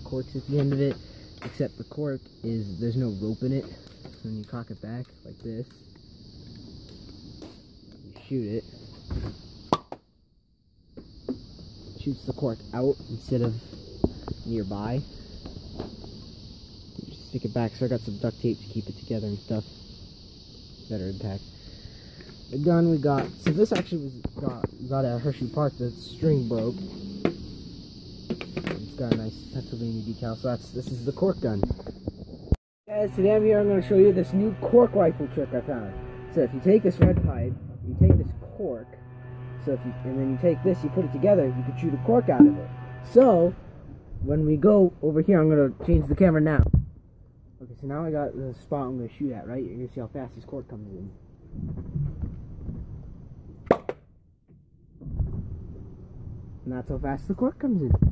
corks at the end of it, except the cork is there's no rope in it. So when you cock it back like this, you shoot it, shoots the cork out instead of nearby. You just stick it back. So I got some duct tape to keep it together and stuff. Better impact. The gun we got. So this actually was got got at Hershey Park. The string broke. Nice Pennsylvania decal. So that's this is the cork gun. Guys, today I'm here. I'm going to show you this new cork rifle trick I found. So if you take this red pipe, you take this cork. So if you and then you take this, you put it together, you can shoot a cork out of it. So when we go over here, I'm going to change the camera now. Okay, so now I got the spot I'm going to shoot at, right? You're going to see how fast this cork comes in. And that's how fast the cork comes in.